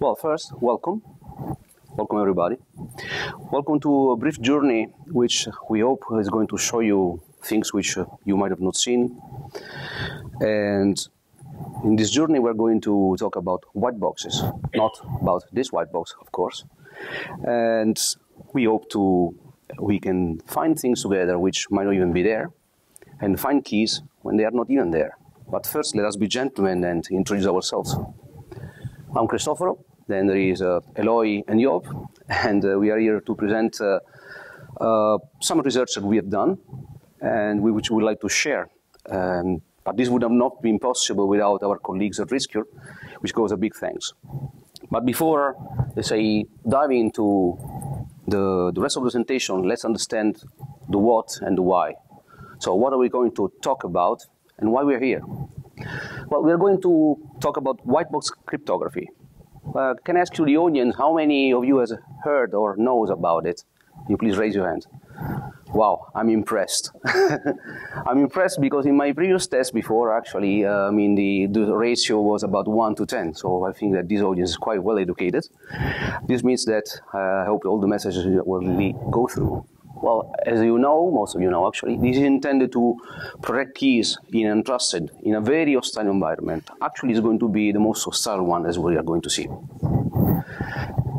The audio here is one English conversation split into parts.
Well, first, welcome. Welcome, everybody. Welcome to a brief journey, which we hope is going to show you things which uh, you might have not seen. And in this journey, we're going to talk about white boxes, not about this white box, of course. And we hope to we can find things together which might not even be there, and find keys when they are not even there. But first, let us be gentlemen and introduce ourselves. I'm Cristoforo. Then there is uh, Eloy and Job, and uh, we are here to present uh, uh some research that we have done and we, which we would like to share. Um, but this would have not been possible without our colleagues at Riscure, which goes a big thanks. But before, let's say, diving into the, the rest of the presentation, let's understand the what and the why. So what are we going to talk about and why we're here? Well, we're going to talk about white box cryptography. Uh, can I ask you, the audience, how many of you has heard or knows about it? You please raise your hand? Wow, I'm impressed. I'm impressed because in my previous test before, actually, uh, I mean, the, the ratio was about 1 to 10. So I think that this audience is quite well educated. This means that uh, I hope all the messages will go through. Well, as you know, most of you know actually, this is intended to protect keys in untrusted, in a very hostile environment. Actually, it's going to be the most hostile one as we are going to see.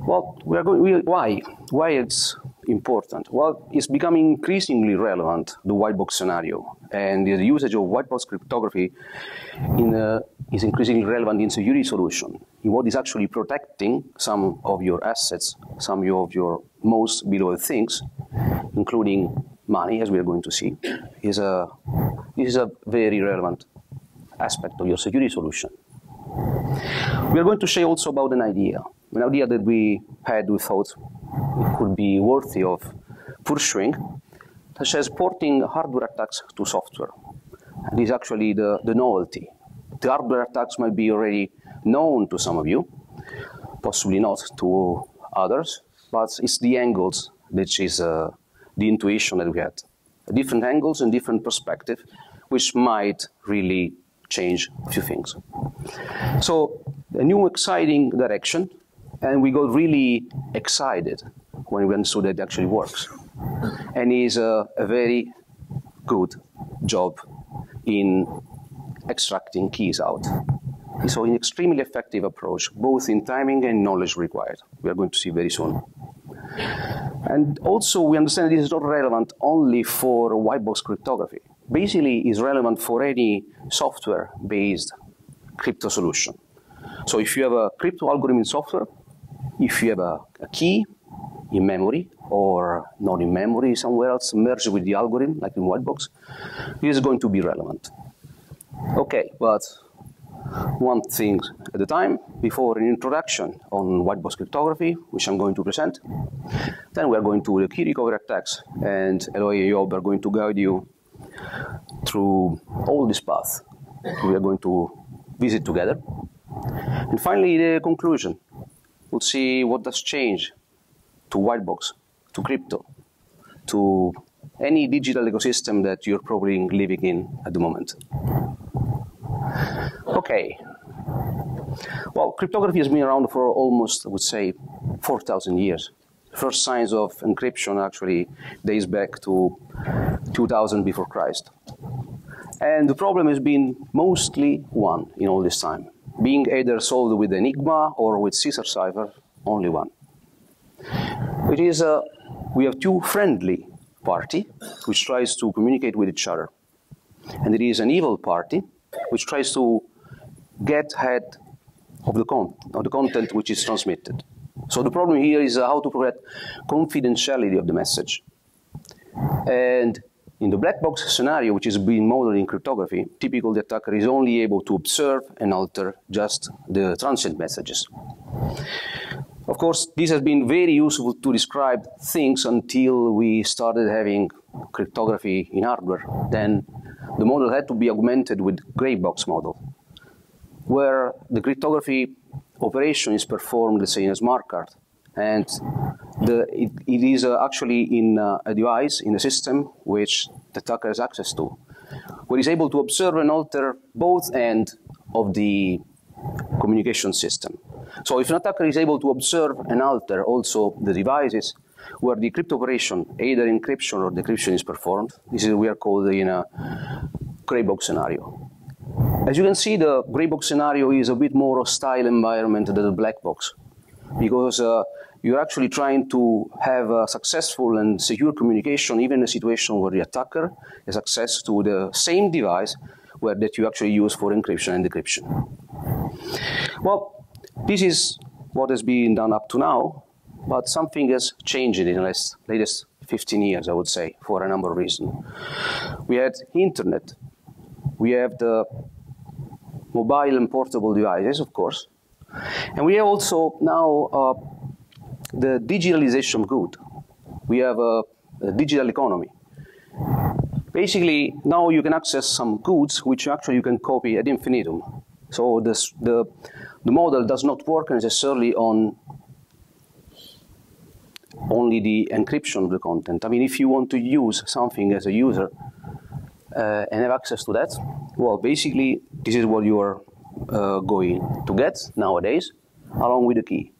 Well, we are going, we, why? Why it's important? Well, it's becoming increasingly relevant, the white box scenario. And the usage of white box cryptography in, uh, is increasingly relevant in security solution, in what is actually protecting some of your assets, some of your most beloved things, including money, as we are going to see, is a, is a very relevant aspect of your security solution. We are going to share also about an idea, an idea that we had, we thought could be worthy of pursuing, such as porting hardware attacks to software. This is actually the, the novelty. The hardware attacks might be already known to some of you, possibly not to others, but it's the angles which is uh, the intuition that we had. Different angles and different perspective, which might really change a few things. So a new exciting direction, and we got really excited when we understood that it actually works. And is a, a very good job in extracting keys out. So an extremely effective approach, both in timing and knowledge required. We are going to see very soon. And also we understand this is not relevant only for white box cryptography. Basically, it's relevant for any software-based crypto solution. So if you have a crypto algorithm in software, if you have a, a key in memory or not in memory somewhere else merged with the algorithm, like in whitebox, this is going to be relevant. Okay, but one thing at a time before an introduction on whitebox cryptography, which I'm going to present. Then we are going to the key recovery attacks, and Eloy and Job are going to guide you through all this path. We are going to visit together. And finally, the conclusion. We'll see what does change to whitebox, to crypto, to any digital ecosystem that you're probably living in at the moment. Okay. Well, cryptography has been around for almost, I would say, 4,000 years. First signs of encryption actually dates back to 2000 before Christ. And the problem has been mostly one in all this time, being either solved with Enigma or with Caesar cipher, only one. It is a, we have two friendly party which tries to communicate with each other. And it is an evil party which tries to get ahead of the, con of the content which is transmitted. So the problem here is uh, how to protect confidentiality of the message. And in the black box scenario, which is being modeled in cryptography, typically the attacker is only able to observe and alter just the transient messages. Of course, this has been very useful to describe things until we started having cryptography in hardware. Then the model had to be augmented with gray box model, where the cryptography operation is performed, let's say, in a smart card. And the, it, it is uh, actually in uh, a device, in a system, which the attacker has access to, where he's able to observe and alter both ends of the communication system. So if an attacker is able to observe and alter also the devices where the crypto operation, either encryption or decryption is performed, this is we are called in a gray box scenario. As you can see, the gray box scenario is a bit more hostile environment than the black box because uh, you're actually trying to have a successful and secure communication even in a situation where the attacker has access to the same device where that you actually use for encryption and decryption. Well, this is what has been done up to now, but something has changed in the last, latest 15 years, I would say, for a number of reasons. We had internet, we have the mobile and portable devices, of course, and we have also now uh, the digitalization of good. We have a, a, digital economy. Basically, now you can access some goods which actually you can copy ad infinitum. So this, the, the model does not work necessarily on only the encryption of the content. I mean, if you want to use something as a user uh, and have access to that, well, basically, this is what you are uh, going to get nowadays, along with the key.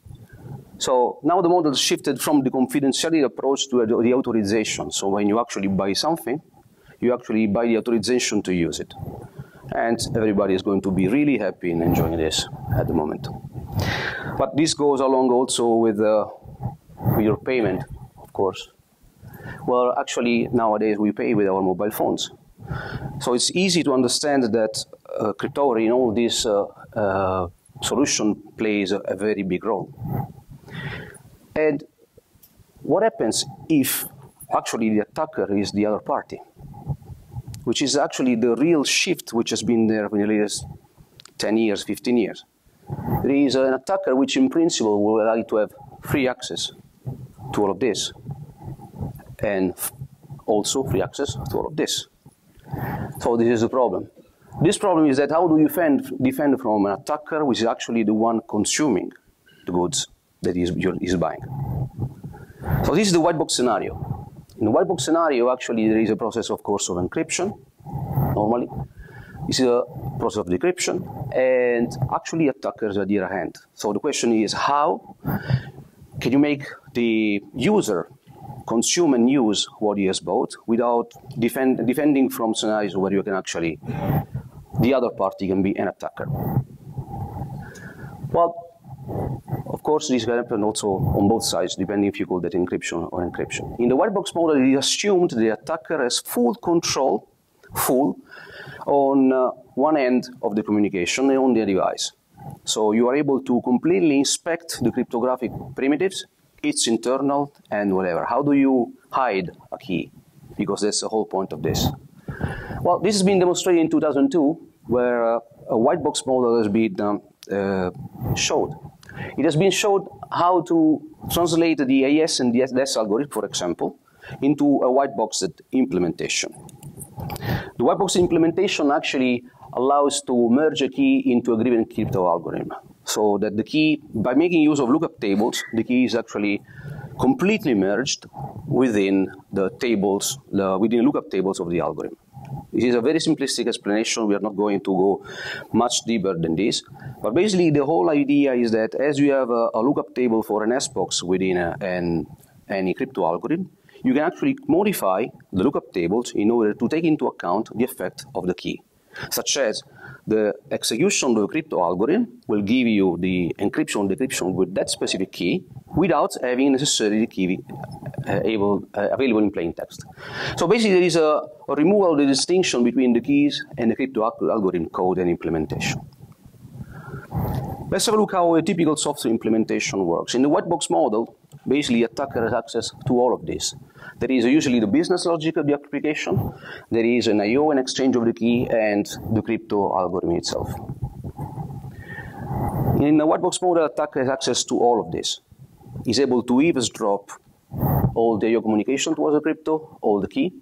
So now the model shifted from the confidentiality approach to the authorization. So when you actually buy something, you actually buy the authorization to use it. And everybody is going to be really happy and enjoying this at the moment. But this goes along also with, uh, with your payment, of course. Well, actually, nowadays we pay with our mobile phones. So it's easy to understand that uh, in all this uh, uh, solution plays a, a very big role. And what happens if actually the attacker is the other party? Which is actually the real shift which has been there in the latest 10 years, 15 years. There is an attacker which in principle will allow you to have free access to all of this. And also free access to all of this. So this is the problem. This problem is that how do you defend, defend from an attacker which is actually the one consuming the goods that is, is buying? So this is the white box scenario. In the white box scenario, actually, there is a process, of course, of encryption, normally. This is a process of decryption, and actually attackers are at the other hand. So the question is how can you make the user consume and use what he has bought without defend, defending from scenarios where you can actually, the other party can be an attacker. Well, of course, this can happen also on both sides, depending if you call that encryption or encryption. In the white box model, it is assumed the attacker has full control, full, on uh, one end of the communication and on the device. So you are able to completely inspect the cryptographic primitives its internal and whatever. How do you hide a key? Because that's the whole point of this. Well, this has been demonstrated in 2002, where uh, a white box model has been um, uh, showed. It has been showed how to translate the AES and the DES algorithm, for example, into a white box implementation. The white box implementation actually allows to merge a key into a given crypto algorithm. So that the key, by making use of lookup tables, the key is actually completely merged within the tables, within lookup tables of the algorithm. This is a very simplistic explanation. We are not going to go much deeper than this. But basically, the whole idea is that as you have a, a lookup table for an S-box within a, an, any crypto algorithm, you can actually modify the lookup tables in order to take into account the effect of the key, such as the execution of the crypto algorithm will give you the encryption decryption with that specific key without having necessarily the key uh, able, uh, available in plain text. So basically there is a, a, removal of the distinction between the keys and the crypto algorithm code and implementation. Let's have a look how a typical software implementation works. In the white box model, basically attacker has access to all of this. There is usually the business logic of the application. There is an I.O. and exchange of the key and the crypto algorithm itself. In the white box model, attacker has access to all of this. He's able to eavesdrop all the I.O. communication towards the crypto, all the key,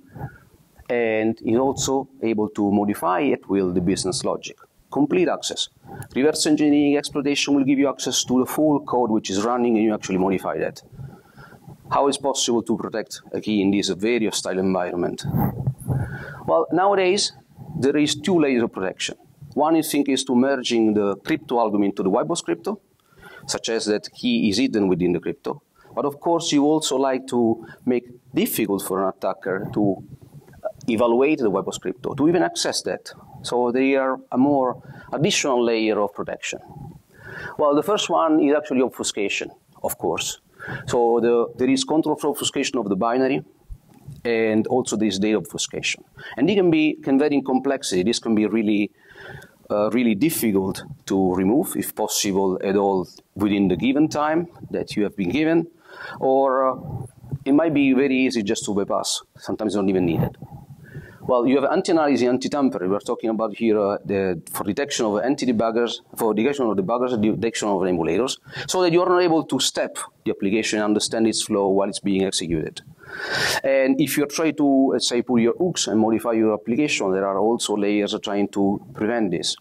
and is also able to modify at will the business logic. Complete access. Reverse engineering exploitation will give you access to the full code which is running and you actually modify that. How is possible to protect a key in this very hostile environment? Well, nowadays, there is two layers of protection. One, I think, is to merging the crypto algorithm into the white box crypto. such as that key is hidden within the crypto. But of course, you also like to make difficult for an attacker to evaluate the web of crypto, to even access that. So they are a more additional layer of protection. Well, the first one is actually obfuscation, of course. So the, there is control for obfuscation of the binary, and also this data obfuscation. And it can be can vary in complexity. This can be really uh, really difficult to remove, if possible at all, within the given time that you have been given, or uh, it might be very easy just to bypass. Sometimes not even needed. Well, you have anti-aliasing, anti-tamper. We're talking about here uh, the, for detection of anti-debuggers, for detection of debuggers, detection of emulators, so that you're not able to step the application and understand its flow while it's being executed. And if you try to, let's say, pull your hooks and modify your application, there are also layers trying to prevent this.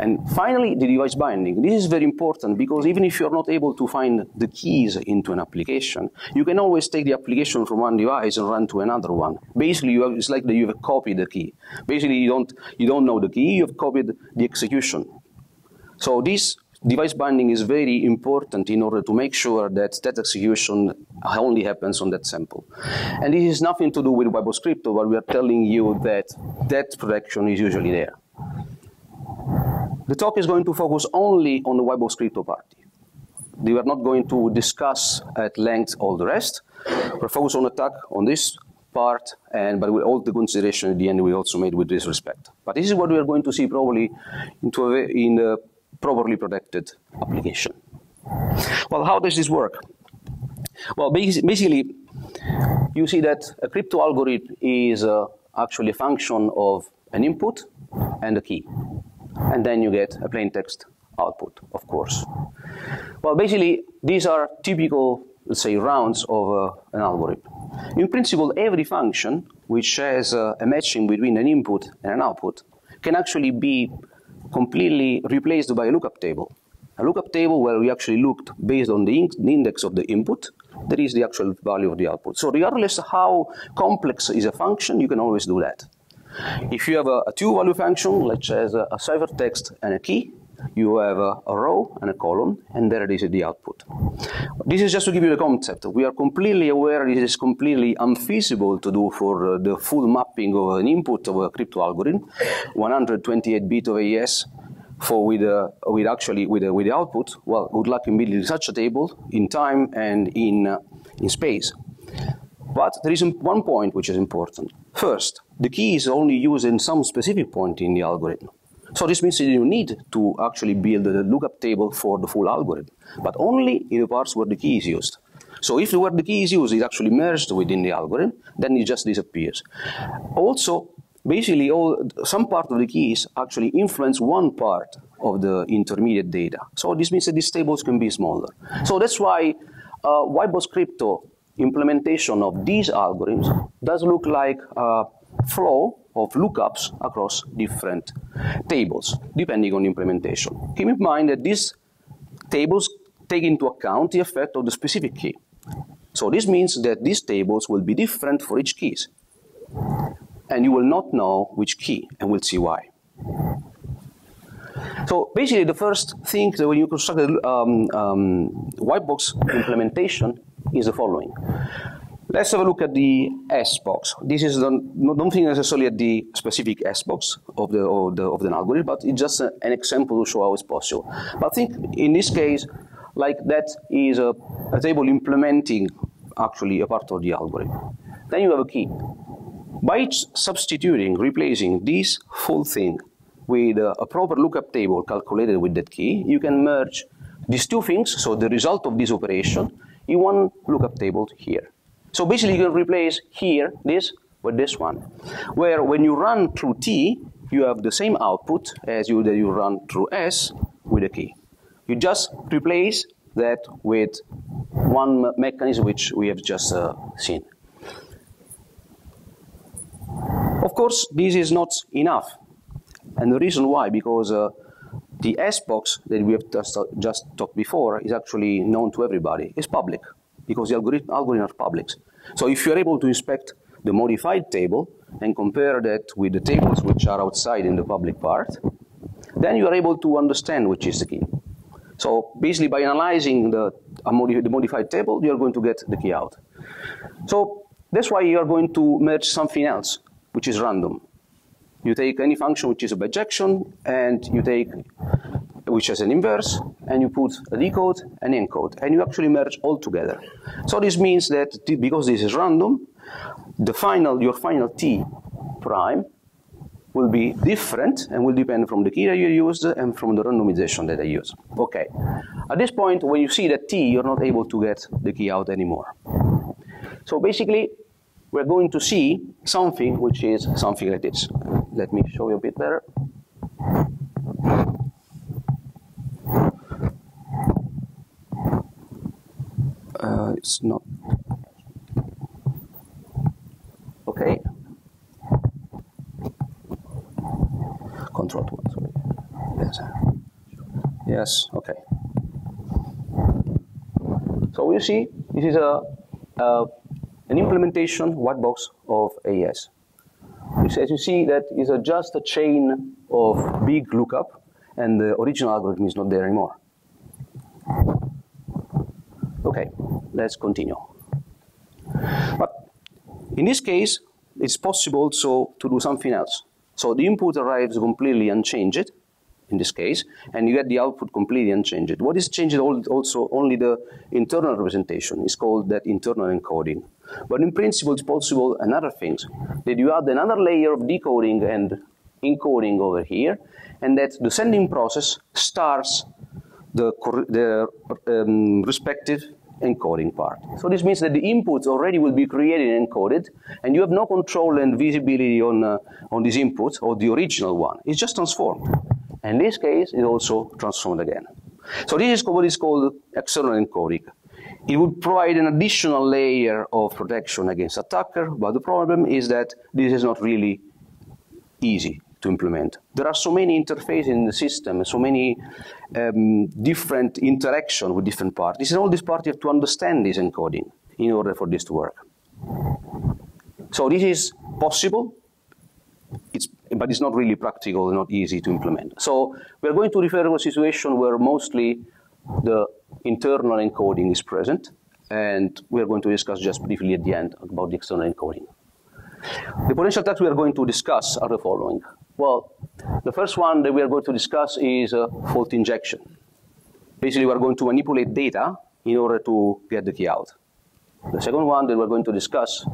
And finally, the device binding. This is very important because even if you're not able to find the keys into an application, you can always take the application from one device and run to another one. Basically, have, it's like you have copied the key. Basically, you don't, you don't know the key, you have copied the execution. So this device binding is very important in order to make sure that that execution only happens on that sample. And this has nothing to do with WebOS but we are telling you that that protection is usually there. The talk is going to focus only on the WebOS crypto party. We are not going to discuss at length all the rest. We're focused on attack on this part, and but with all the consideration at the end we also made with this respect. But this is what we are going to see probably into a, in a properly protected application. Well, how does this work? Well, basically, you see that a crypto algorithm is uh, actually a function of an input and a key and then you get a plain text output, of course. Well, basically, these are typical, let's say, rounds of uh, an algorithm. In principle, every function which has uh, a matching between an input and an output can actually be completely replaced by a lookup table. A lookup table where we actually looked based on the, in the index of the input, that is the actual value of the output. So regardless of how complex is a function, you can always do that. If you have a, a two-value function, let's say a, a ciphertext and a key, you have a, a, row and a column, and there it is the output. This is just to give you the concept. We are completely aware this is completely unfeasible to do for uh, the full mapping of an input of a crypto algorithm, 128 bit of AES for with, uh, with actually with, uh, with the output. Well, good luck in building such a table in time and in, uh, in space. But there is one point which is important. First, the key is only used in some specific point in the algorithm. So this means that you need to actually build the lookup table for the full algorithm, but only in the parts where the key is used. So if where the key is used is actually merged within the algorithm, then it just disappears. Also, basically, all, some part of the keys actually influence one part of the intermediate data. So this means that these tables can be smaller. So that's why uh, Crypto implementation of these algorithms does look like a flow of lookups across different tables, depending on implementation. Keep in mind that these tables take into account the effect of the specific key. So this means that these tables will be different for each keys. And you will not know which key, and we'll see why. So basically, the first thing that when you construct a um, um, white box implementation is the following. Let's have a look at the S box. This is the, don't think necessarily at the specific S box of the, of the, of the algorithm, but it's just a, an example to show how it's possible. But think in this case, like that is a, a table implementing actually a part of the algorithm. Then you have a key. By substituting, replacing this full thing with a, a proper lookup table calculated with that key, you can merge these two things, so the result of this operation, in one lookup table here. So basically you can replace here this with this one, where when you run through T, you have the same output as you that you run through S with a key. You just replace that with one mechanism which we have just uh, seen. Of course, this is not enough. And the reason why, because uh, the S box that we have just, uh, just talked before is actually known to everybody. It's public because the algorithm, algorithm are public. So if you're able to inspect the modified table and compare that with the tables which are outside in the public part, then you are able to understand which is the key. So basically, by analyzing the, the modified table, you're going to get the key out. So that's why you're going to merge something else, which is random. You take any function which is a bijection, and you take which has an inverse, and you put a decode and encode, and you actually merge all together. So this means that because this is random, the final, your final t prime will be different and will depend from the key that you used and from the randomization that I use. Okay. At this point, when you see that t, you're not able to get the key out anymore. So basically, we're going to see something which is something like this. Let me show you a bit better. Uh, it's not okay. Control one, sorry. Yes. Yes, okay. So you see, this is a, a an implementation white box of AES. As you see, that is a, just a chain of big lookup, and the original algorithm is not there anymore. Okay, let's continue. But in this case, it's possible also to do something else. So the input arrives completely unchanged, in this case, and you get the output completely unchanged. What is changed also only the internal representation. It's called that internal encoding. But in principle, it's possible another things, that you add another layer of decoding and encoding over here, and that the sending process starts the, the um, respective encoding part. So this means that the inputs already will be created and encoded, and you have no control and visibility on, uh, on these inputs or the original one. It's just transformed. In this case, it also transformed again. So this is what is called external encoding. It would provide an additional layer of protection against attacker, but the problem is that this is not really easy to implement. There are so many interfaces in the system, so many um, different interaction with different parties. And all these parties have to understand this encoding in order for this to work. So this is possible, it's, but it's not really practical, not easy to implement. So we're going to refer to a situation where mostly the internal encoding is present, and we're going to discuss just briefly at the end about the external encoding. The potential attacks we are going to discuss are the following. Well, the first one that we are going to discuss is uh, fault injection. Basically, we are going to manipulate data in order to get the key out. The second one that we're going to discuss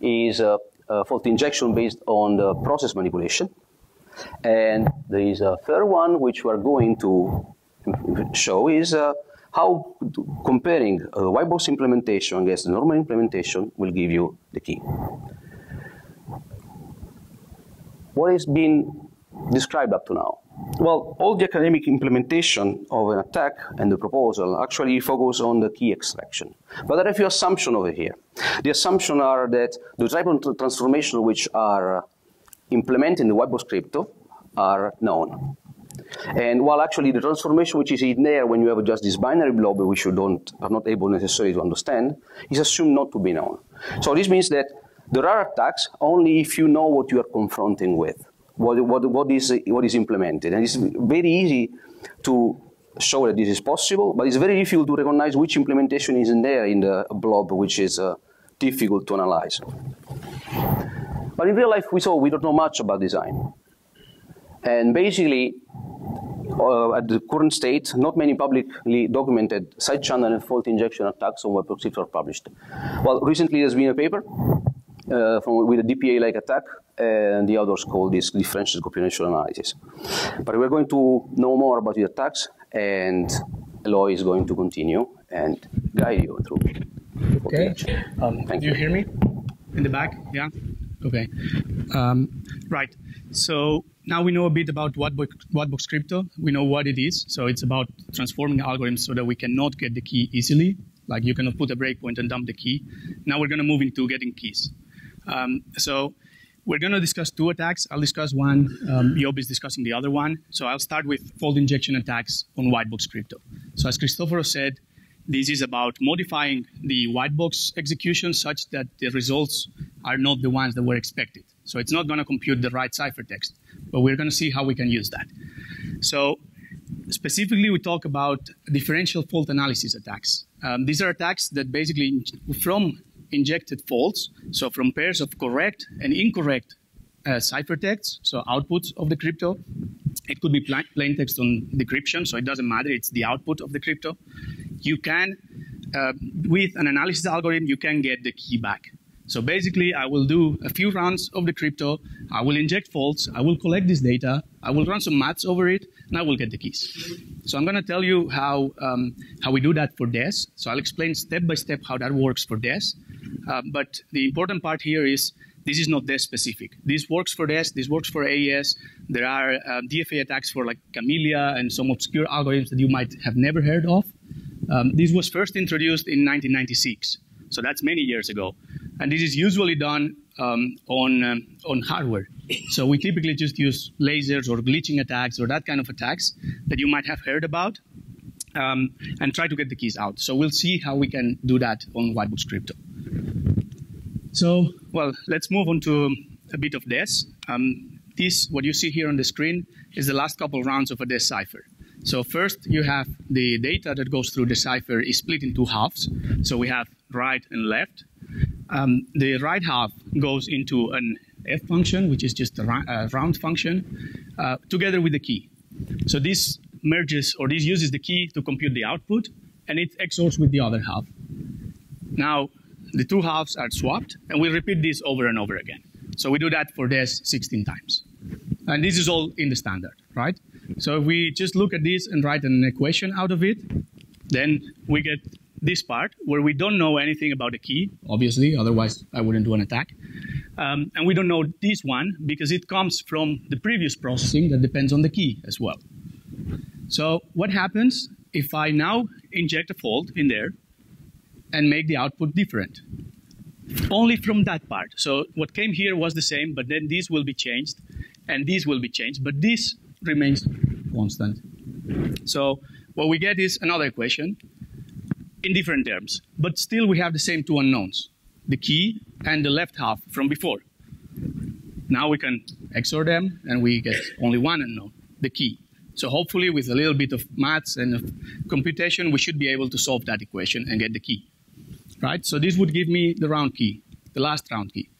is uh, uh, fault injection based on the process manipulation. And there is a third one which we're going to show is uh, how comparing uh, a white box implementation against the normal implementation will give you the key. What has been described up to now? Well, all the academic implementation of an attack and the proposal actually focus on the key extraction. But there are a few assumptions over here. The assumptions are that the type of transformation which are uh, implemented in the white box crypto are known. And while actually the transformation which is in there when you have just this binary blob which you don't are not able necessarily to understand is assumed not to be known. So this means that there are attacks only if you know what you are confronting with, what, what, what, is, what is implemented. And it's very easy to show that this is possible, but it's very difficult to recognize which implementation is in there in the blob, which is uh, difficult to analyze. But in real life, we saw we don't know much about design. And basically, uh, at the current state, not many publicly documented side channel and fault injection attacks on web proxies are published. Well, recently there's been a paper uh, from, with a DPA-like attack, and the others call this differential comprehension analysis. But we're going to know more about the attacks, and Eloy is going to continue and guide you through. Okay. Um, do you, you hear me in the back? Yeah. Okay. Um, right. So now we know a bit about Whitebox crypto. We know what it is. So it's about transforming algorithms so that we cannot get the key easily. Like you cannot put a breakpoint and dump the key. Now we're going to move into getting keys. Um, so we're going to discuss two attacks. I'll discuss one. Um, Job is discussing the other one. So I'll start with fault injection attacks on whitebox crypto. So as Christoforo said, this is about modifying the whitebox execution such that the results are not the ones that were expected. So it's not going to compute the right ciphertext, but we're going to see how we can use that. So specifically, we talk about differential fault analysis attacks. Um, these are attacks that basically, from injected faults, so from pairs of correct and incorrect uh, ciphertexts, so outputs of the crypto. It could be plain text on decryption, so it doesn't matter, it's the output of the crypto. You can, uh, with an analysis algorithm, you can get the key back. So basically, I will do a few rounds of the crypto, I will inject faults, I will collect this data, I will run some maths over it, and I will get the keys. So I'm going to tell you how, um, how we do that for DES. So I'll explain step by step how that works for DES. Uh, but the important part here is this is not DES specific. This works for DES, this works for AES. There are uh, DFA attacks for like Camellia and some obscure algorithms that you might have never heard of. Um, this was first introduced in 1996, so that's many years ago. And this is usually done um, on, um, on hardware. So we typically just use lasers or glitching attacks or that kind of attacks that you might have heard about um, and try to get the keys out. So we'll see how we can do that on Whitebox Crypto. So, well, let's move on to a bit of DES. Um, this, what you see here on the screen, is the last couple rounds of a DES cipher. So first, you have the data that goes through the cipher is split in two halves. So we have right and left. Um, the right half goes into an f function, which is just a uh, round function, uh, together with the key. So this merges or this uses the key to compute the output, and it XORs with the other half. Now, the two halves are swapped, and we repeat this over and over again. So we do that for this 16 times. And this is all in the standard, right? So if we just look at this and write an equation out of it, then we get this part where we don't know anything about the key, obviously, otherwise I wouldn't do an attack. Um, and we don't know this one because it comes from the previous processing that depends on the key as well. So what happens if I now inject a fault in there and make the output different? Only from that part. So what came here was the same, but then this will be changed and this will be changed, but this remains constant. So what we get is another equation in different terms, but still we have the same two unknowns, the key and the left half from before. Now we can XOR them and we get only one unknown, the key. So hopefully with a little bit of maths and of computation, we should be able to solve that equation and get the key. Right? So this would give me the round key, the last round key.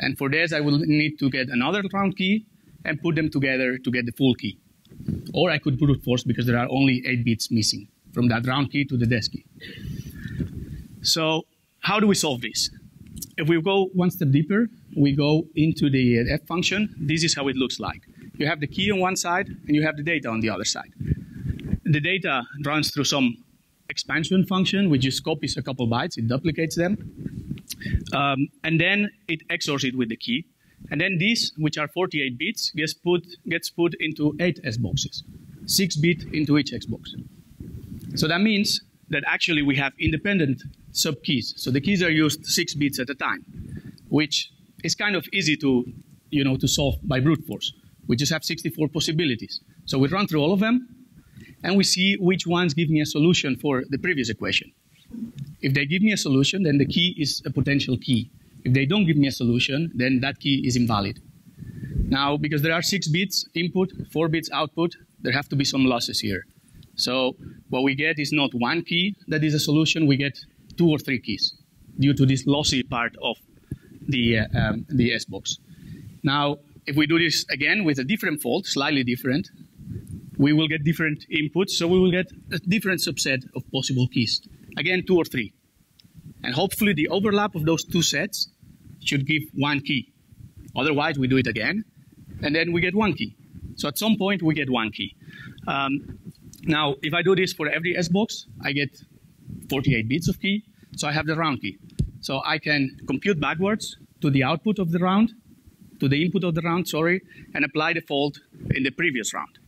And for this, I will need to get another round key and put them together to get the full key. Or I could brute force because there are only eight bits missing from that round key to the DES key. So how do we solve this? If we go one step deeper, we go into the f function. This is how it looks like. You have the key on one side and you have the data on the other side. The data runs through some expansion function, which just copies a couple bytes, it duplicates them. Um, and then it XORs it with the key. And then these, which are 48 bits, gets put, gets put into eight S boxes, six bit into each X box. So that means that actually we have independent subkeys. So the keys are used six bits at a time, which is kind of easy to, you know, to solve by brute force. We just have 64 possibilities. So we run through all of them, and we see which ones give me a solution for the previous equation. If they give me a solution, then the key is a potential key. If they don't give me a solution, then that key is invalid. Now, because there are six bits input, four bits output, there have to be some losses here. So what we get is not one key that is a solution, we get two or three keys due to this lossy part of the, uh, um, the S-box. Now, if we do this again with a different fault, slightly different, we will get different inputs, so we will get a different subset of possible keys. Again, two or three. And hopefully the overlap of those two sets should give one key. Otherwise, we do it again, and then we get one key. So at some point, we get one key. Um, now, if I do this for every S box, I get 48 bits of key, so I have the round key. So I can compute backwards to the output of the round, to the input of the round, sorry, and apply the fault in the previous round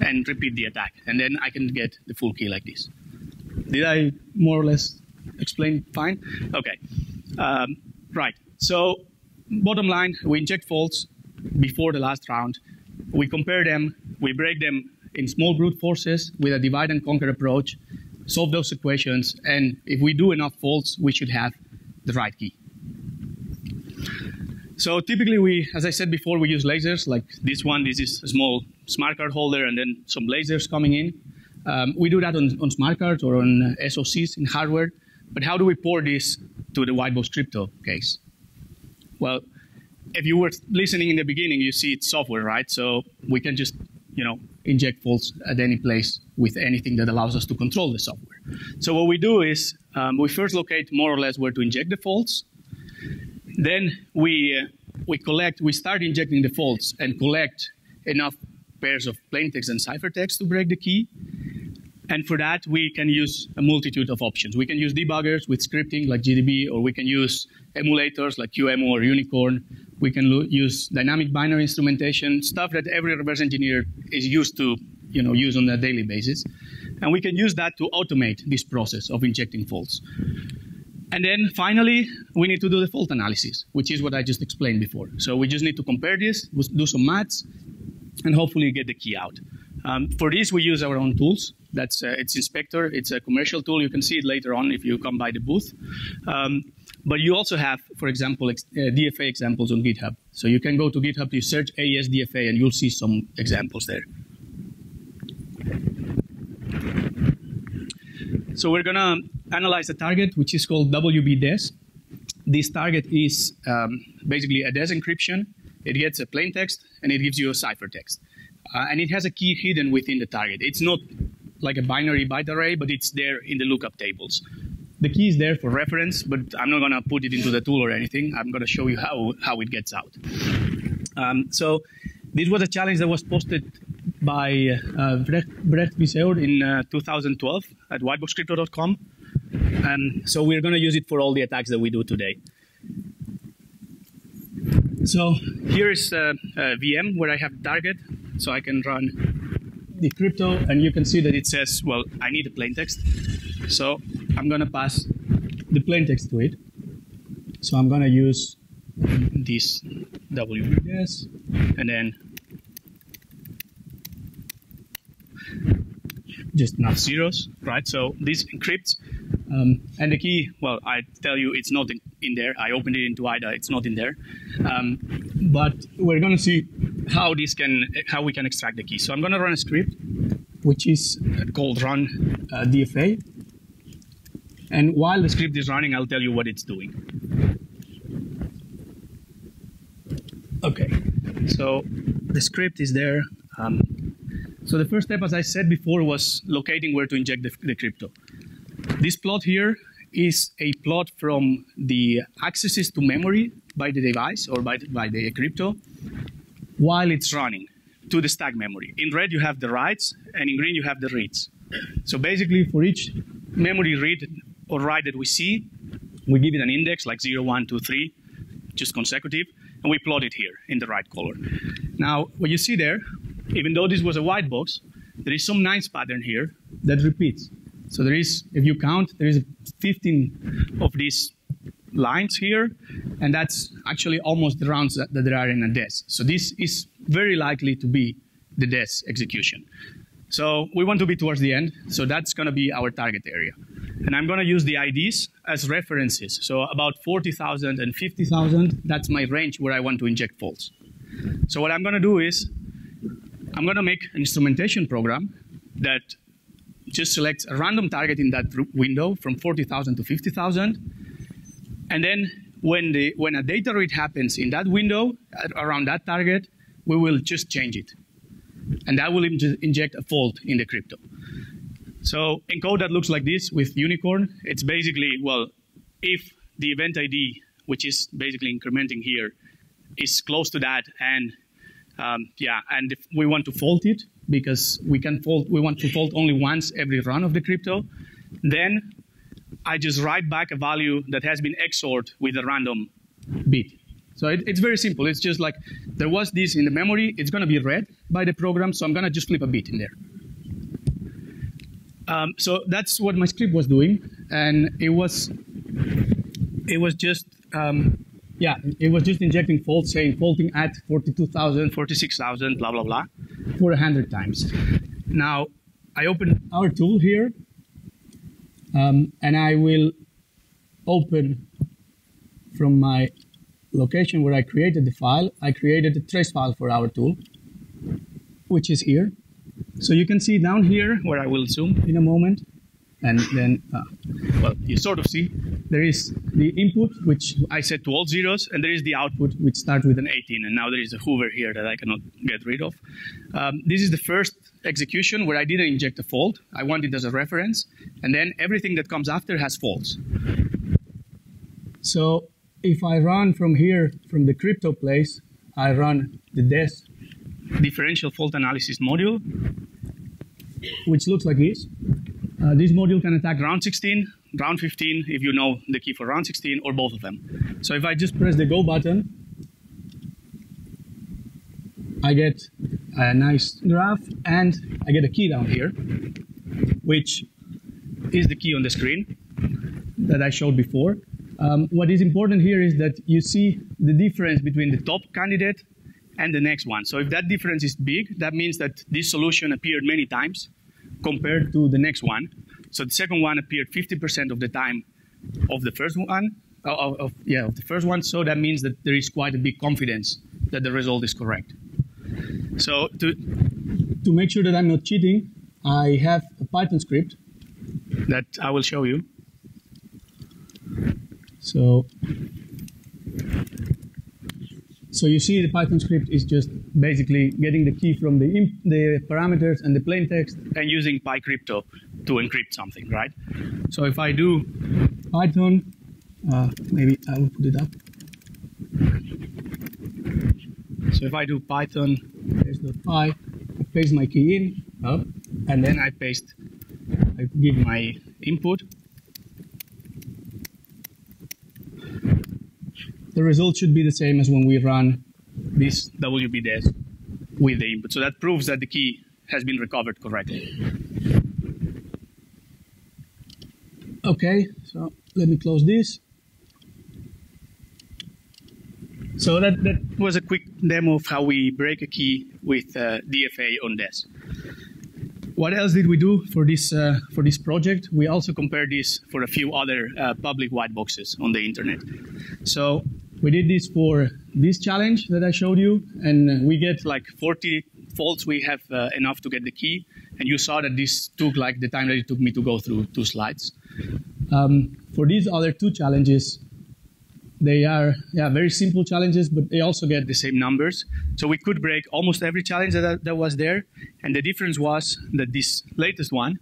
and repeat the attack. And then I can get the full key like this. Did I more or less explain fine? Okay. Um, right. So bottom line, we inject faults before the last round. We compare them, we break them in small brute forces with a divide and conquer approach, solve those equations, and if we do enough faults, we should have the right key. so typically we, as I said before, we use lasers like this one. This is a small smart card holder and then some lasers coming in. Um, we do that on, on smart cards or on SoCs in hardware. But how do we port this to the whitebox crypto case? Well, if you were listening in the beginning, you see it's software, right? So we can just, you know, inject faults at any place with anything that allows us to control the software. So what we do is um, we first locate more or less where to inject the faults. Then we, uh, we collect, we start injecting the faults and collect enough pairs of plaintext and ciphertext to break the key. And for that, we can use a multitude of options. We can use debuggers with scripting like GDB, or we can use emulators like QEMU or Unicorn. We can use dynamic binary instrumentation, stuff that every reverse engineer is used to you know, use on a daily basis. And we can use that to automate this process of injecting faults. And then finally, we need to do the fault analysis, which is what I just explained before. So we just need to compare this, do some maths, and hopefully get the key out. Um, for this, we use our own tools. That's uh, it's Inspector. It's a commercial tool. You can see it later on if you come by the booth. Um, but you also have, for example, ex uh, DFA examples on GitHub. So you can go to GitHub, you search AES DFA, and you'll see some examples there. So we're going to analyze a target, which is called WBDES. This target is um, basically a DES encryption. It gets a plain text, and it gives you a ciphertext. Uh, and it has a key hidden within the target. It's not like a binary byte array, but it's there in the lookup tables. The key is there for reference, but I'm not going to put it into the tool or anything. I'm going to show you how, how it gets out. Um, so this was a challenge that was posted by uh, Brecht, Brecht in uh, 2012 at whiteboxcrypto.com. Um, so we're going to use it for all the attacks that we do today. So here is a, a VM where I have target, so I can run the crypto, and you can see that it says, well, I need a plain text. So I'm going to pass the plain text to it. So I'm going to use this WBDES, and then just not zeros, right? So this encrypts. Um, and the key, well, I tell you it's not in, in, there. I opened it into IDA, it's not in there. Um, but we're going to see how this can, how we can extract the key. So I'm going to run a script, which is called run uh, DFA. And while the script is running, I'll tell you what it's doing. Okay, so the script is there. Um, so the first step, as I said before, was locating where to inject the, the crypto. This plot here is a plot from the accesses to memory by the device or by, by the crypto while it's running to the stack memory. In red, you have the writes, and in green, you have the reads. So basically, for each memory read or write that we see, we give it an index like 0, 1, 2, 3, just consecutive, and we plot it here in the right color. Now, what you see there even though this was a white box, there is some nines pattern here that repeats. So there is, if you count, there is 15 of these lines here, and that's actually almost the rounds that, that there are in a DES. So this is very likely to be the DES execution. So we want to be towards the end, so that's going to be our target area. And I'm going to use the IDs as references. So about 40,000 and 50,000, that's my range where I want to inject faults. So what I'm going to do is I'm going to make an instrumentation program that just selects a random target in that window from 40,000 to 50,000. And then when, the, when a data read happens in that window around that target, we will just change it. And that will inject a fault in the crypto. So in code that looks like this with Unicorn, it's basically, well, if the event ID, which is basically incrementing here, is close to that and um, yeah, and if we want to fault it because we can fault, we want to fault only once every run of the crypto, then I just write back a value that has been XORed with a random bit. So it, it's very simple. It's just like there was this in the memory. It's going to be read by the program, so I'm going to just flip a bit in there. Um, so that's what my script was doing, and it was it was just um, yeah, it was just injecting faults saying faulting at 42,000, 46,000, blah, blah, blah, 400 times. Now, I open our tool here, um, and I will open from my location where I created the file, I created a trace file for our tool, which is here. So you can see down here, where I will zoom in a moment, and then, uh, well, you sort of see there is the input, which I set to all zeros, and there is the output, which starts with an 18, and now there is a hover here that I cannot get rid of. Um, this is the first execution where I didn't inject a fault. I want it as a reference, and then everything that comes after has faults. So if I run from here, from the crypto place, I run the DES differential fault analysis module, which looks like this. Uh, this module can attack round 16, round 15, if you know the key for round 16, or both of them. So if I just press the go button, I get a nice graph and I get a key down here, which is the key on the screen that I showed before. Um, what is important here is that you see the difference between the top candidate and the next one. So if that difference is big, that means that this solution appeared many times compared to the next one. So the second one appeared 50% of the time of the first one, uh, of, of, yeah, of the first one. So that means that there is quite a big confidence that the result is correct. So to to make sure that I'm not cheating, I have a Python script that I will show you. So so you see the Python script is just basically getting the key from the, the parameters and the plain text and using PyCrypto to encrypt something, right? So if I do Python, uh, maybe I will put it up. So if I do Python, py, I paste my key in, up, and then I paste, I give my input, the result should be the same as when we run this WBDES with the input. So that proves that the key has been recovered correctly. Okay, so let me close this. So that, that was a quick demo of how we break a key with uh, DFA on DES. What else did we do for this uh, for this project? We also compared this for a few other uh, public white boxes on the internet. So we did this for this challenge that I showed you, and we get like 40 faults. We have uh, enough to get the key, and you saw that this took like the time that it took me to go through two slides. Um, for these other two challenges, they are yeah very simple challenges, but they also get the same numbers. So we could break almost every challenge that, that was there, and the difference was that this latest one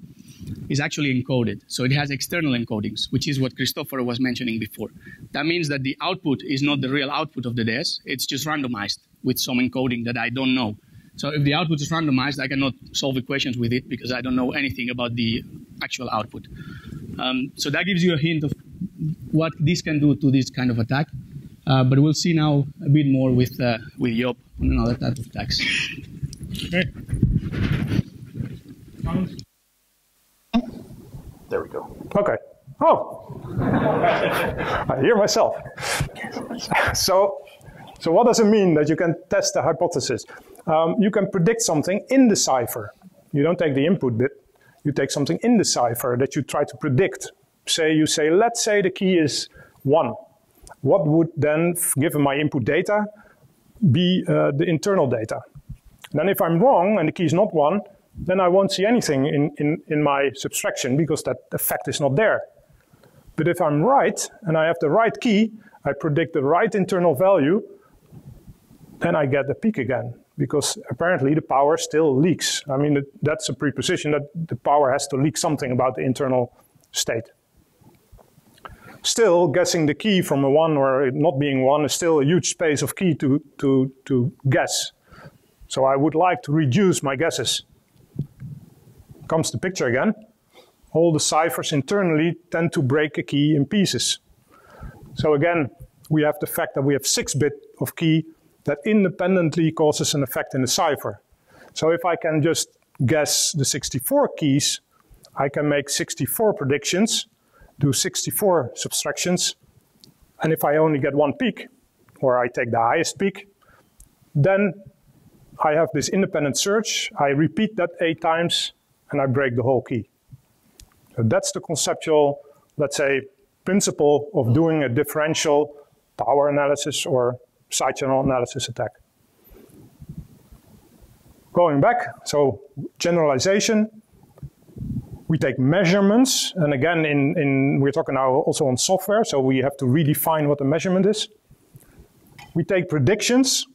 is actually encoded. So it has external encodings, which is what Christopher was mentioning before. That means that the output is not the real output of the DES, it's just randomized with some encoding that I don't know. So if the output is randomized, I cannot solve equations with it because I don't know anything about the actual output. Um, so that gives you a hint of what this can do to this kind of attack. Uh, but we'll see now a bit more with uh, with Job on another type of attacks. Okay. There we go. Okay. Oh, I hear myself. So, so what does it mean that you can test the hypothesis? Um, you can predict something in the cipher. You don't take the input bit. You take something in the cipher that you try to predict. Say you say, let's say the key is one. What would then, given my input data, be uh, the internal data? Then if I'm wrong and the key is not one, then I won't see anything in, in, in my subtraction because that effect is not there. But if I'm right and I have the right key, I predict the right internal value, then I get the peak again because apparently the power still leaks. I mean, that's a preposition that the power has to leak something about the internal state. Still, guessing the key from a 1 or not being 1 is still a huge space of key to, to, to guess. So I would like to reduce my guesses comes the picture again. All the ciphers internally tend to break a key in pieces. So again, we have the fact that we have 6 bit of key that independently causes an effect in the cipher. So if I can just guess the 64 keys, I can make 64 predictions, do 64 subtractions, and if I only get one peak, or I take the highest peak, then I have this independent search. I repeat that eight times, and I break the whole key. So that's the conceptual, let's say, principle of doing a differential power analysis or side channel analysis attack. Going back, so generalization, we take measurements, and again, in, in we're talking now also on software, so we have to redefine what the measurement is. We take predictions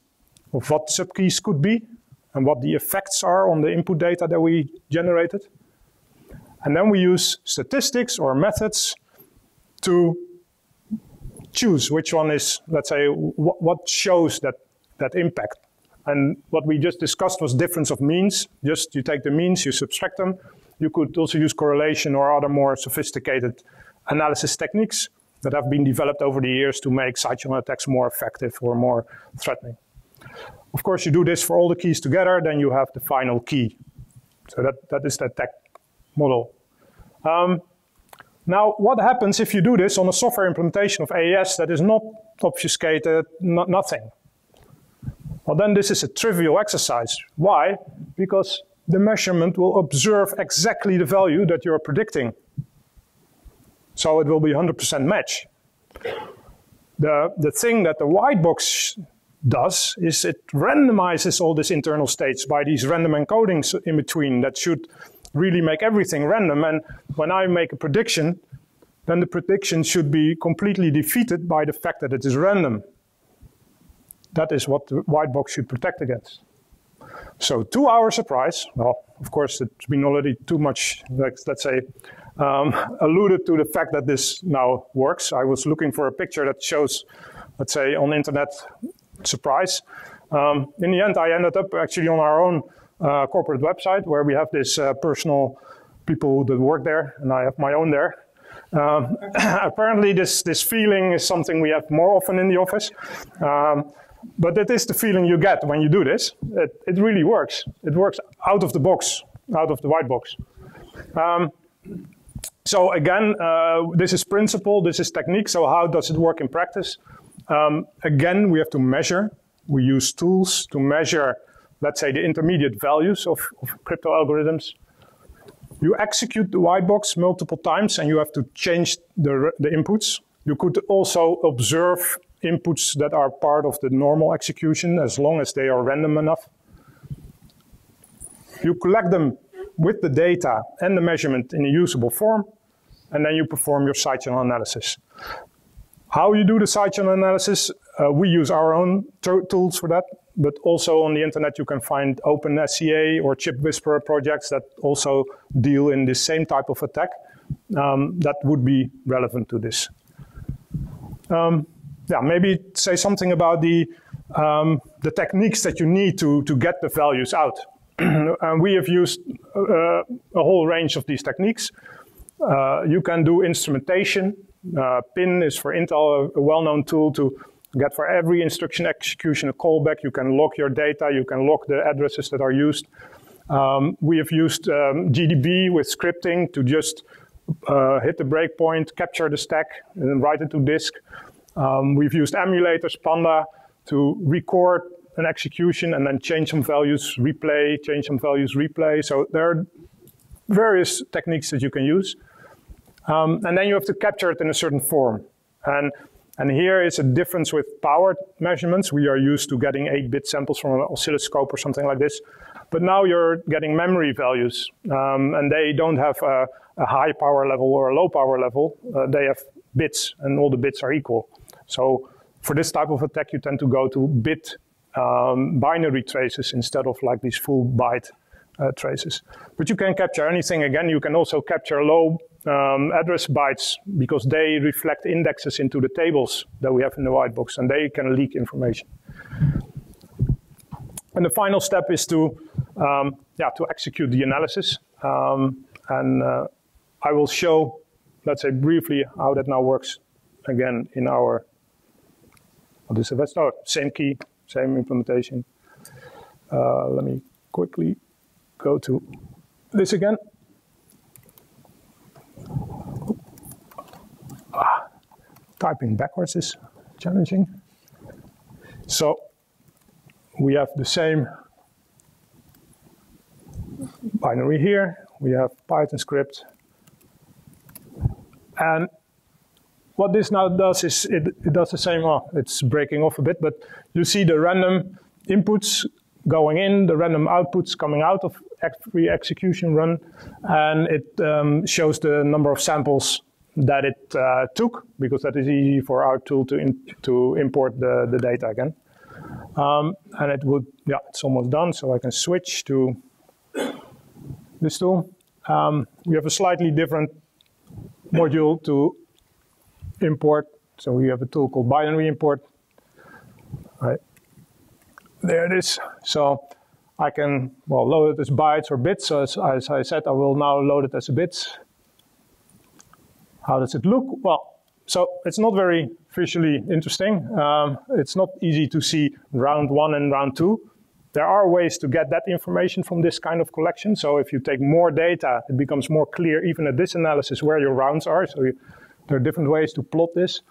of what subkeys could be and what the effects are on the input data that we generated. And then we use statistics or methods to choose which one is, let's say, what shows that, that impact. And what we just discussed was difference of means. Just you take the means, you subtract them, you could also use correlation or other more sophisticated analysis techniques that have been developed over the years to make side attacks more effective or more threatening. Of course, you do this for all the keys together, then you have the final key. So that, that is the attack model. Um, now, what happens if you do this on a software implementation of AES that is not obfuscated, not, nothing? Well, then this is a trivial exercise. Why? Because the measurement will observe exactly the value that you're predicting. So it will be 100% match. The, the thing that the white box does is it randomizes all these internal states by these random encodings in between that should really make everything random. And when I make a prediction, then the prediction should be completely defeated by the fact that it is random. That is what the white box should protect against. So to our surprise, well, of course, it's been already too much, let's, let's say, um, alluded to the fact that this now works. I was looking for a picture that shows, let's say, on internet, surprise. Um, in the end, I ended up actually on our own uh, corporate website where we have this uh, personal people that work there, and I have my own there. Um, apparently, this, this feeling is something we have more often in the office. Um, but that is the feeling you get when you do this. It, it really works. It works out of the box, out of the white box. Um, so again, uh, this is principle, this is technique. So how does it work in practice? Um, again, we have to measure. We use tools to measure, let's say, the intermediate values of, of crypto algorithms. You execute the white box multiple times and you have to change the, the inputs. You could also observe inputs that are part of the normal execution as long as they are random enough. You collect them with the data and the measurement in a usable form, and then you perform your side channel analysis. How you do the side channel analysis, uh, we use our own tools for that, but also on the internet you can find OpenSCA or Chip Whisperer projects that also deal in the same type of attack um, that would be relevant to this. Um, yeah, maybe say something about the, um, the techniques that you need to, to get the values out. and we have used uh, a whole range of these techniques. Uh, you can do instrumentation. Uh, PIN is for Intel, a, well-known tool to get for every instruction execution a callback. You can log your data. You can log the addresses that are used. Um, we have used um, GDB with scripting to just uh, hit the breakpoint, capture the stack, and then write it to disk. Um, we've used emulators, Panda, to record an execution and then change some values, replay, change some values, replay. So there are various techniques that you can use. Um, and then you have to capture it in a certain form. And, and here is a difference with power measurements. We are used to getting 8-bit samples from an oscilloscope or something like this. But now you're getting memory values, um, and they don't have a, a, high power level or a low power level. Uh, they have bits, and all the bits are equal. So for this type of attack, you tend to go to bit um, binary traces instead of like these full byte uh, traces. But you can capture anything. Again, you can also capture low um, address bytes because they reflect indexes into the tables that we have in the white box, and they can leak information. And the final step is to, um, yeah, to execute the analysis. Um, and uh, I will show, let's say briefly, how that now works again in our, what is? Let's, oh, same key, same implementation. Uh, let me quickly go to this again. Typing backwards is challenging. So we have the same binary here. We have Python script. And what this now does is it, it does the same. Oh, it's breaking off a bit, but you see the random inputs going in, the random outputs coming out of every execution run, and it um, shows the number of samples that it uh, took, because that is easy for our tool to, in, to import the, the data again. Um, and it would, yeah, it's almost done, so I can switch to this tool. Um, we have a slightly different module to import. So we have a tool called binary import. Right. There it is. So I can, well, load it as bytes or bits. So as, as I said, I will now load it as bits. How does it look? Well, so it's not very visually interesting. Um, it's not easy to see round one and round two. There are ways to get that information from this kind of collection. So if you take more data, it becomes more clear even at this analysis where your rounds are. So you, there are different ways to plot this.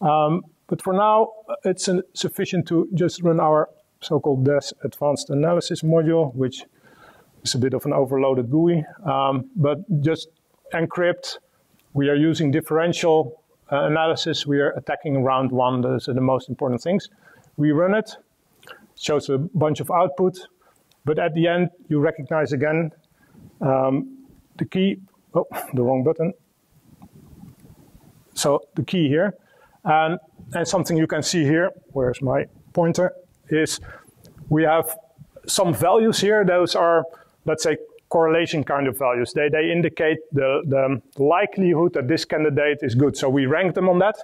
Um, but for now, it's an, sufficient to just run our so-called DAS advanced analysis module, which is a bit of an overloaded GUI. Um, but just encrypt. We are using differential uh, analysis. We are attacking round one. Those are the most important things. We run it. Shows a bunch of output. But at the end, you recognize again um, the key. Oh, the wrong button. So the key here. And, and something you can see here, where's my pointer, is we have some values here. Those are, let's say, correlation kind of values. They, they indicate the, the likelihood that this candidate is good. So we rank them on that.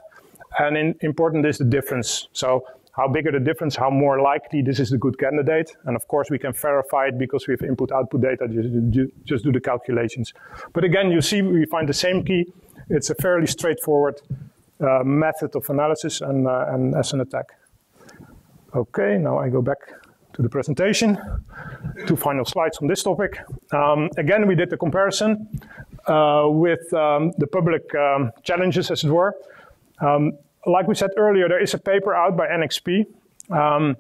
And in, important is the difference. So how bigger the difference, how more likely this is the good candidate. And of course, we can verify it because we have input-output data, just, just do the calculations. But again, you see we find the same key. It's a fairly straightforward uh, method of analysis and, uh, and as an attack. Okay, now I go back to the presentation. Two final slides on this topic. Um, again, we did the comparison uh, with um, the public um, challenges, as it were. Um, like we said earlier, there is a paper out by NXP. Um,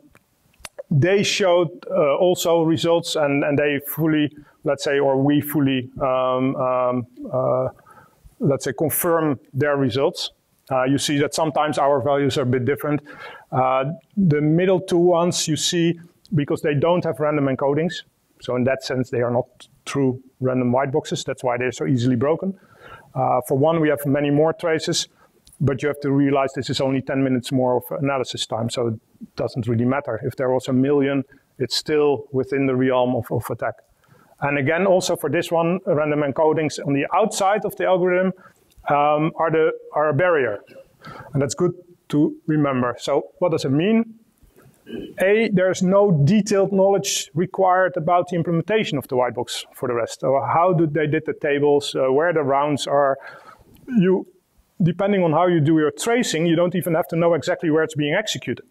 they showed uh, also results, and, and they fully, let's say, or we fully, uh, let's say, confirm their results. Uh, you see that sometimes our values are a bit different. Uh, the middle two ones you see because they don't have random encodings. So in that sense, they are not true random white boxes. That's why they're so easily broken. Uh, for one, we have many more traces, but you have to realize this is only 10 minutes more of analysis time, so it doesn't really matter. If there was a million, it's still within the realm of, of attack. And again, also for this one, random encodings on the outside of the algorithm um, are, the, are a barrier. And that's good to remember. So what does it mean? A, there's no detailed knowledge required about the implementation of the white box for the rest. So how did they did the tables, uh, where the rounds are. You, depending on how you do your tracing, you don't even have to know exactly where it's being executed.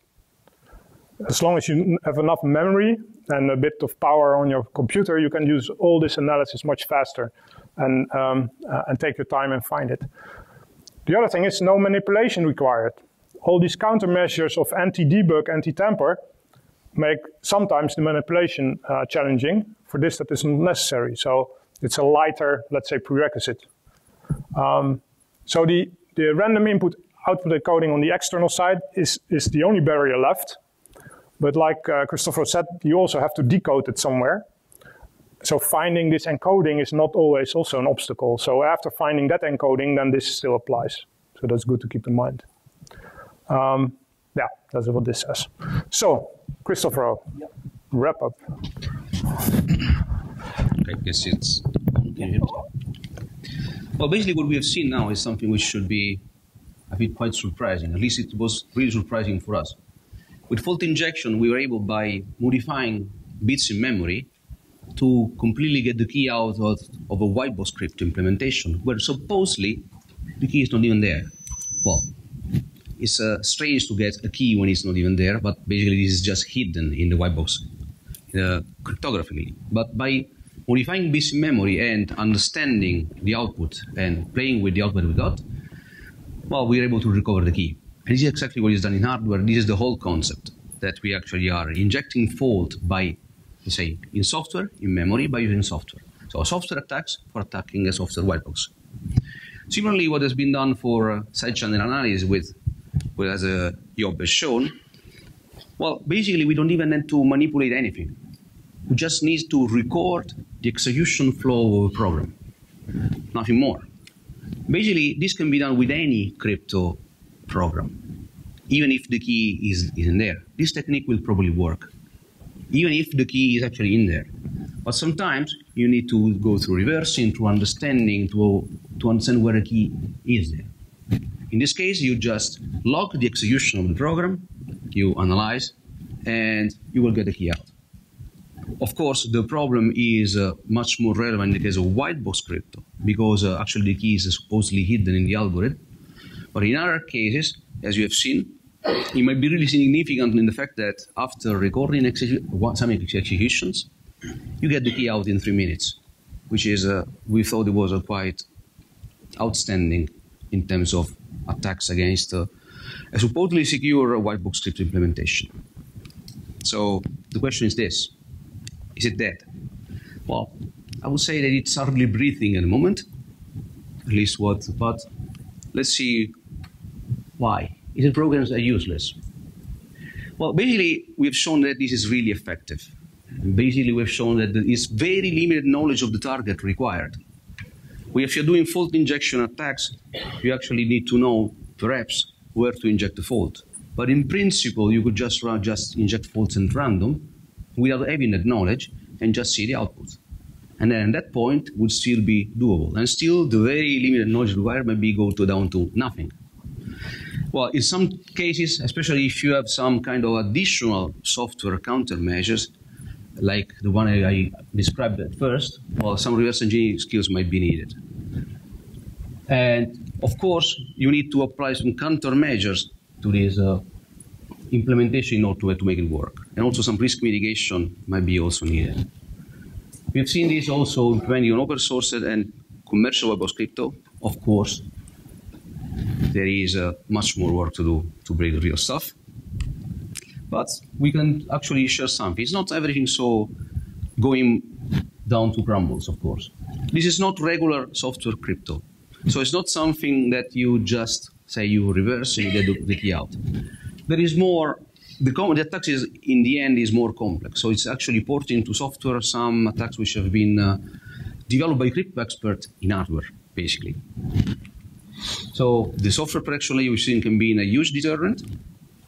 As long as you have enough memory and a bit of power on your computer, you can use all this analysis much faster and, um, uh, and take your time and find it. The other thing is no manipulation required all these countermeasures of anti-debug, anti-tamper make sometimes the manipulation uh, challenging. For this, that isn't necessary. So it's a lighter, let's say, prerequisite. Um, so the, the random input output encoding on the external side is, is the only barrier left. But like uh, Christopher said, you also have to decode it somewhere. So finding this encoding is not always also an obstacle. So after finding that encoding, then this still applies. So that's good to keep in mind. Um, yeah, that's what this says. So, Christopher, yep. wrap up. I guess it's. Well, basically, what we have seen now is something which should be, I think, quite surprising. At least it was really surprising for us. With fault injection, we were able, by modifying bits in memory, to completely get the key out of, of a whitebox script implementation, where supposedly the key is not even there. Well, it's uh, strange to get a key when it's not even there, but basically this is just hidden in the white box uh, cryptographically. But by modifying bits memory and understanding the output and playing with the output we got, well, we're able to recover the key. And this is exactly what is done in hardware. This is the whole concept that we actually are injecting fault by, say, in software, in memory, by using software. So a software attacks for attacking a software white box. Similarly, what has been done for uh, side channel analysis with, with as uh, Job has shown, well, basically we don't even need to manipulate anything. We just need to record the execution flow of a program, nothing more. Basically, this can be done with any crypto program, even if the key is, isn't there. This technique will probably work, even if the key is actually in there. But sometimes you need to go through reversing, through understanding, to, to understand where a key is there. In this case, you just log the execution of the program, you analyze, and you will get the key out. Of course, the problem is uh, much more relevant in the case of white box crypto because uh, actually the key is supposedly hidden in the algorithm. But in other cases, as you have seen, it might be really significant in the fact that after recording execu some executions, you get the key out in three minutes, which is, uh, we thought it was quite outstanding in terms of attacks against uh, a supposedly secure white box script implementation. So the question is this is it dead? Well, I would say that it's hardly breathing at the moment, at least what, but let's see why. Is it programs are useless? Well, basically, we've shown that this is really effective. Basically, we've shown that there is very limited knowledge of the target required. If you're doing fault injection attacks, you actually need to know, perhaps, where to inject the fault. But in principle, you could just run, just inject faults at random, without having that knowledge and just see the output. And then at that point would still be doable. And still the very limited knowledge required maybe go to down to nothing. Well, in some cases, especially if you have some kind of additional software countermeasures, like the one I described at first, well, some reverse engineering skills might be needed. And of course, you need to apply some countermeasures to this uh, implementation in order to, make it work. And also some risk mitigation might be also needed. We've seen this also implementing on open source and commercial web of crypto. Of course, there is uh, much more work to do to the real stuff. But we can actually share something. It's not everything so going down to crumbles, of course. This is not regular software crypto. So it's not something that you just say you reverse and you get the key out there is more the, the attacks is in the end is more complex. So it's actually porting to software some attacks which have been uh, developed by crypto experts in hardware, basically. So the software protection layer we think can be a huge deterrent.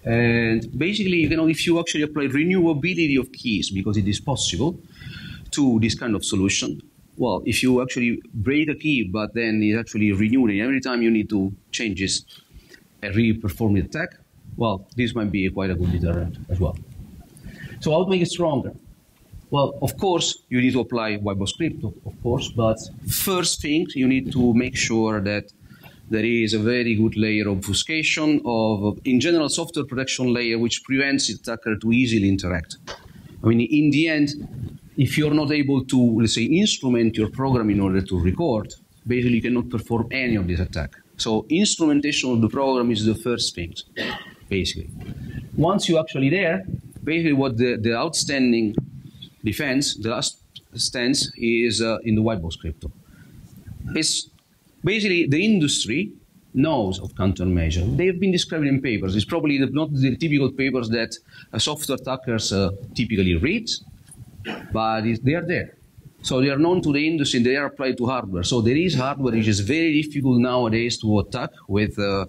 And basically, you if you actually apply renewability of keys, because it is possible, to this kind of solution, well, if you actually break a key, but then it's actually renewed, and every time you need to change this and re-perform the attack, well, this might be quite a good deterrent as well. So how to make it stronger? Well, of course, you need to apply whitebox crypto, of course, but first thing, you need to make sure that there is a very good layer of obfuscation of, in general, software protection layer, which prevents the attacker to easily interact. I mean, in the end, if you're not able to, let's say, instrument your program in order to record, basically you cannot perform any of this attack. So instrumentation of the program is the first thing basically. Once you're actually there, basically what the, the outstanding defense, the last stance is uh, in the white box crypto. It's basically the industry knows of countermeasure. They've been described in papers. It's probably not the typical papers that uh, software attackers uh, typically read, but they are there. So they are known to the industry, they are applied to hardware. So there is hardware which is very difficult nowadays to attack with, uh,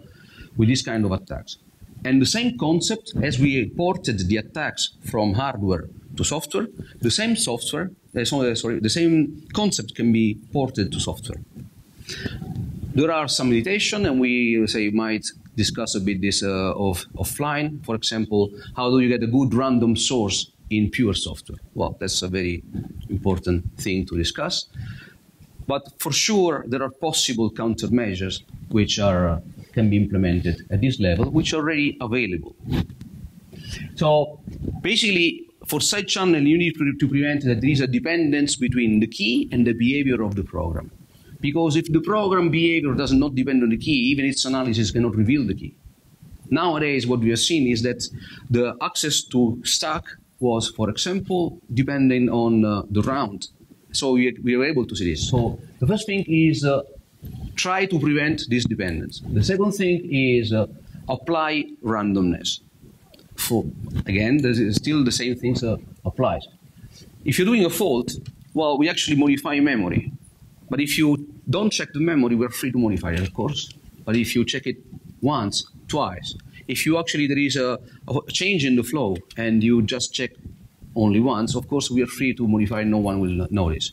with this kind of attacks. And the same concept, as we ported the attacks from hardware to software, the same software, uh, sorry, the same concept can be ported to software. There are some limitations, and we say might discuss a bit this uh, of offline. For example, how do you get a good random source in pure software? Well, that's a very important thing to discuss. But for sure, there are possible countermeasures which are uh, can be implemented at this level, which are already available. So basically, for side channel, you need to prevent that there is a dependence between the key and the behavior of the program. Because if the program behavior does not depend on the key, even its analysis cannot reveal the key. Nowadays, what we are seeing is that the access to stack was, for example, depending on uh, the round. So we, we were able to see this. So the first thing is uh, try to prevent this dependence. The second thing is uh, apply randomness. For, again, this is still the same things uh, applies. If you're doing a fault, well, we actually modify memory. But if you don't check the memory, we're free to modify it, of course. But if you check it once, twice, if you actually there is a, a change in the flow and you just check only once, of course we are free to modify, no one will notice.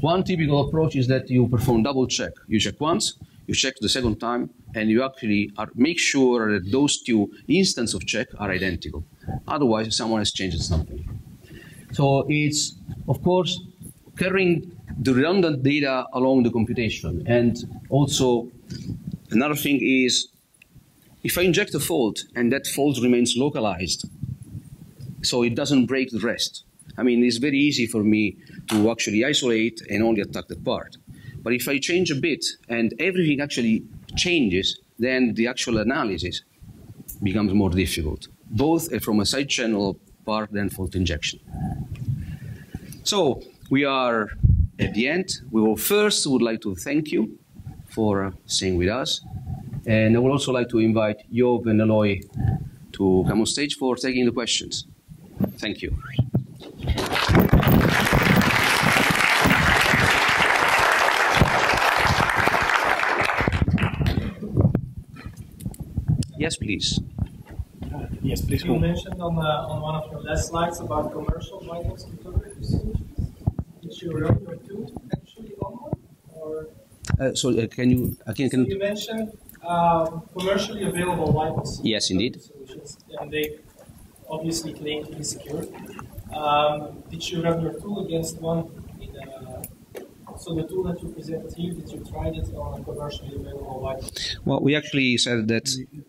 One typical approach is that you perform double check. You check once, you check the second time, and you actually are, make sure that those two instances of check are identical. Otherwise, someone has changed something. So it's, of course, carrying the redundant data along the computation. And also, another thing is, if I inject a fault and that fault remains localized, so it doesn't break the rest. I mean, it's very easy for me to actually isolate and only attack that part. But if I change a bit and everything actually changes, then the actual analysis becomes more difficult, both from a side channel part and fault injection. So we are at the end. We will first would like to thank you for staying with us. And I would also like to invite Job and Eloy to come on stage for taking the questions. Thank you. Yes, please. Uh, yes, please. You mentioned on, uh, on one of your last slides about commercial white box cryptography Did you two actually on? Or? Uh, so uh, can you again? Can so you mentioned um, commercially available white box yes, indeed. solutions, and they obviously claim to be secure. Um, did you run your tool against one so the tool that you presented here, did you try it on a commercially available white box? Well, we actually said that.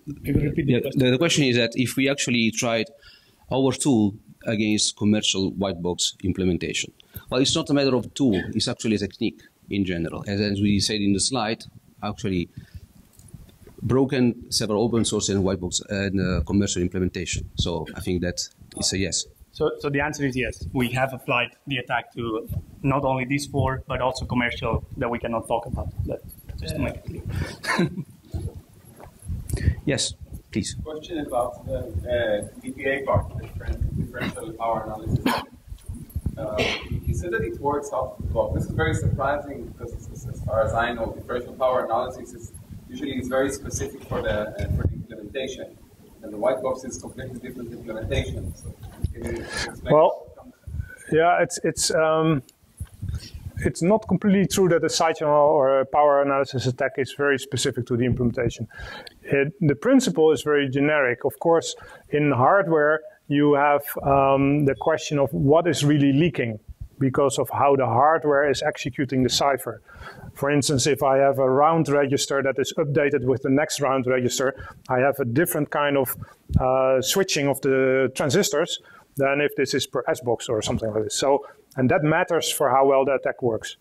The, the, the question is that if we actually tried our tool against commercial white box implementation. Well, it's not a matter of tool, it's actually a technique in general. As, as we said in the slide, actually broken several open source and white box and uh, commercial implementation. So I think that is a yes. So, so the answer is yes. We have applied the attack to not only these four, but also commercial that we cannot talk about. That, just to make it clear. yes, please. Question about the uh, DPA part, differential power analysis. Uh, you said that it works out well. This is very surprising because, as far as I know, differential power analysis is usually is very specific for the uh, for the implementation, and the white box is completely different implementation. So well, yeah, it's it's um, it's not completely true that a side channel or a power analysis attack is very specific to the implementation. It, the principle is very generic. Of course, in hardware, you have um, the question of what is really leaking because of how the hardware is executing the cipher. For instance, if I have a round register that is updated with the next round register, I have a different kind of uh, switching of the transistors than if this is per S-box or something like this. So, and that matters for how well the attack works.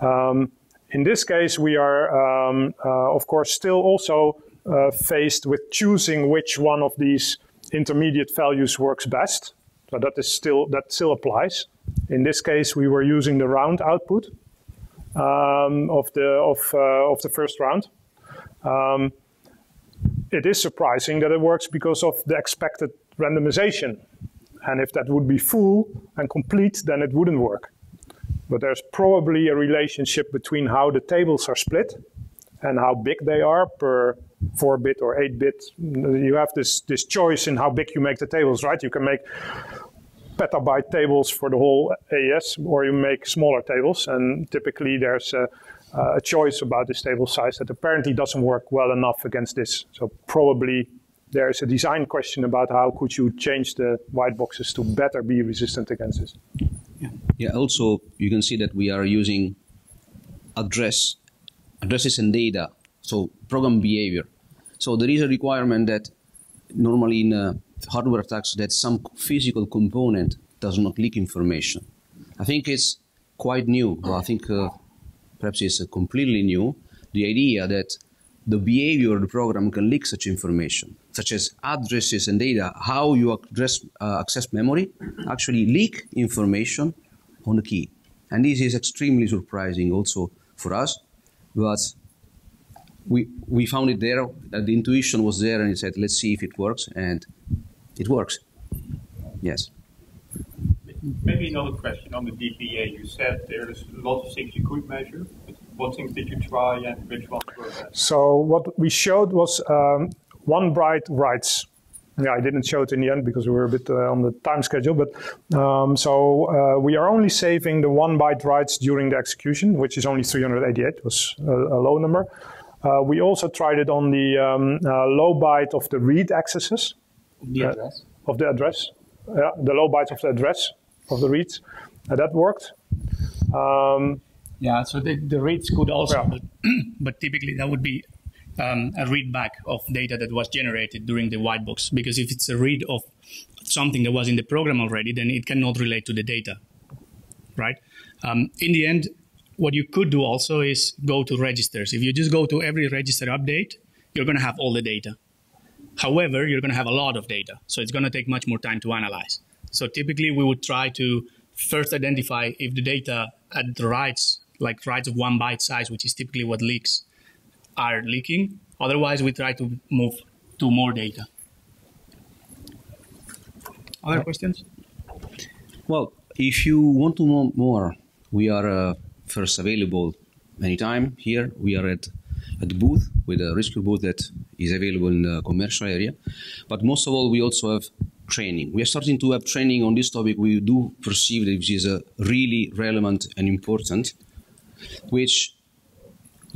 Um, in this case, we are, um, uh, of course, still also uh, faced with choosing which one of these intermediate values works best. So that is still that still applies. In this case, we were using the round output um, of the of uh, of the first round. Um, it is surprising that it works because of the expected randomization. And if that would be full and complete, then it wouldn't work. But there's probably a relationship between how the tables are split and how big they are per 4-bit or 8-bit. You have this, this choice in how big you make the tables, right? You can make petabyte tables for the whole AES, or you make smaller tables. And typically there's a, a choice about this table size that apparently doesn't work well enough against this. So probably there is a design question about how could you change the white boxes to better be resistant against this. Yeah. yeah. Also, you can see that we are using address, addresses and data, so program behavior. So there is a requirement that normally in hardware attacks that some physical component does not leak information. I think it's quite new. Well, I think uh, perhaps it's uh, completely new. The idea that the behavior of the program can leak such information, such as addresses and data, how you address, uh, access memory, actually leak information on the key. And this is extremely surprising also for us, but we we found it there. the intuition was there, and he said, "Let's see if it works," and it works. Yes. Maybe another question on the DPA. You said there's a lot of things you could measure. What things did you try, and which ones were best? So what we showed was um, one bright writes yeah, I didn't show it in the end because we were a bit uh, on the time schedule. But um, so uh, we are only saving the one byte writes during the execution, which is only 388, was a, a low number. Uh, we also tried it on the um, uh, low byte of the read accesses. The address. of the address. Yeah, the low bytes of the address of the reads. Uh, that worked. Um, yeah, so the, the reads could also, Yeah. but, but typically that would be um, a read back of data that was generated during the white box. Because if it's a read of something that was in the program already, then it cannot relate to the data, right? Um, in the end, what you could do also is go to registers. If you just go to every register update, you're going to have all the data. However, you're going to have a lot of data, so it's going to take much more time to analyze. So typically, we would try to first identify if the data at the writes, like writes of one byte size, which is typically what leaks, are leaking. Otherwise, we try to move to more data. Other questions? Well, if you want to know more, we are uh, first available anytime here. We are at, at the booth with a rescue booth that is available in the commercial area. But most of all, we also have training. We are starting to have training on this topic. We do perceive that this is uh, really relevant and important, which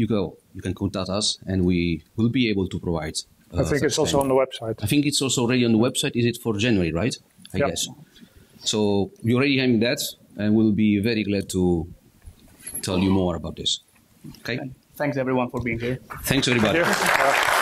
you go, you can contact us and we will be able to provide. uh, I think it's also on the website. I think it's also already on the website. Is it for January, right? I Yeah. guess. So we're already having that, and we'll be very glad to tell you more about this. Okay. Thanks everyone for being here. Thanks, everybody. Yeah.